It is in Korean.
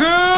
그